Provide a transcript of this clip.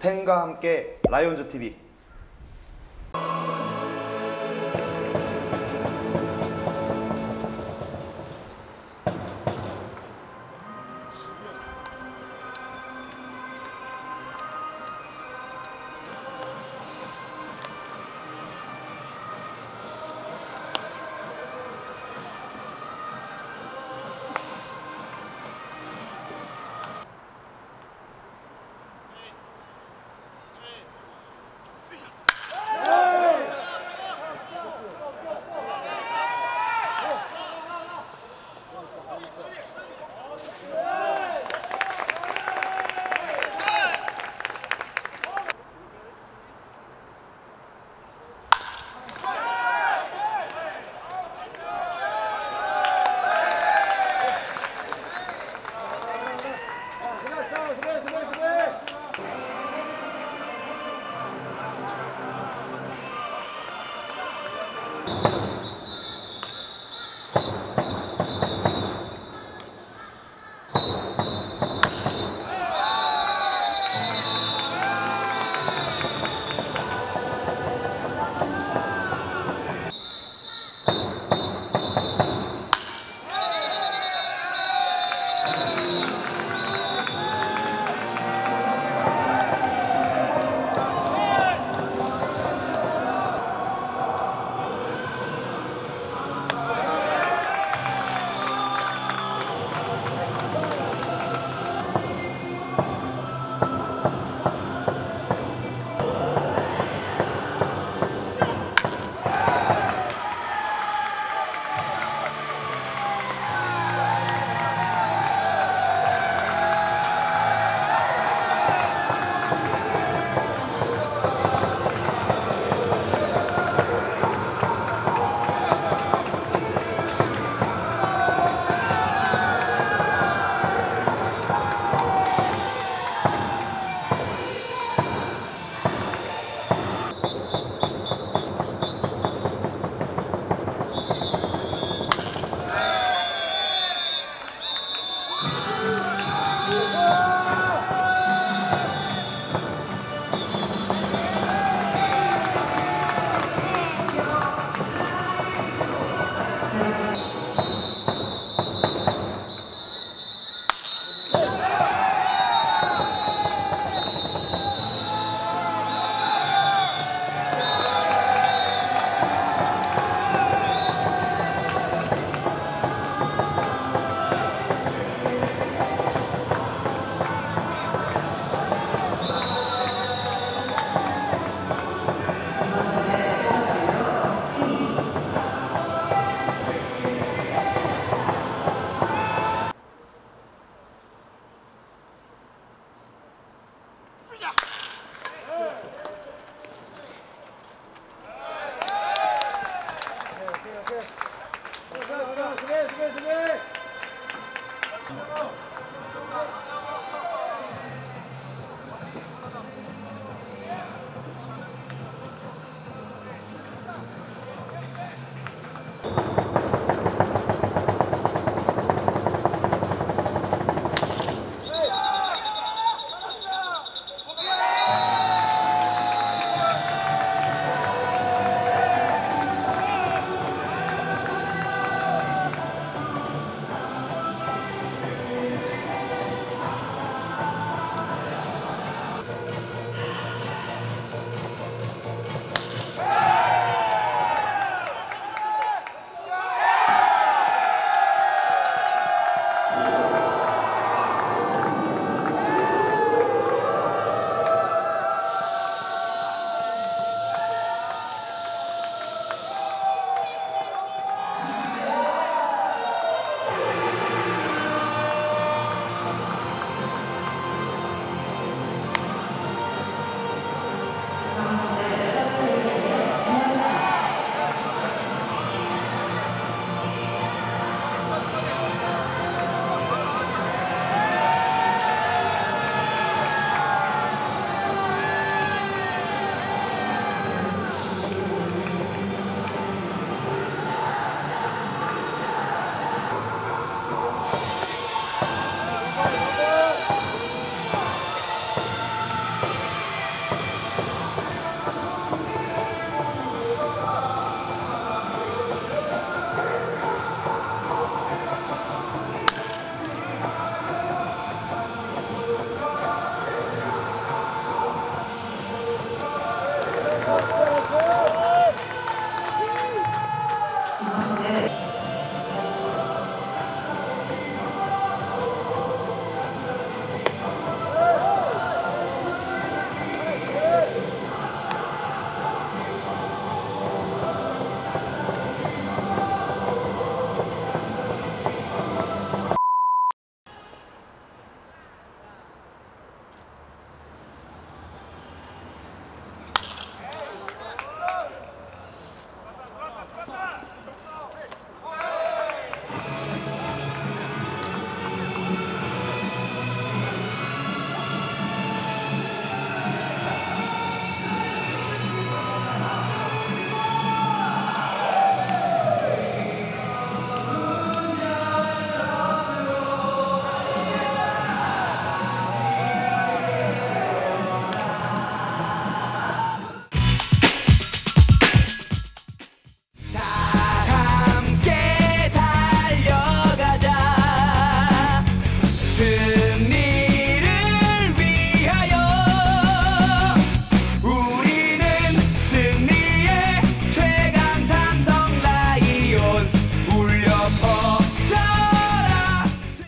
팬과 함께 라이온즈 TV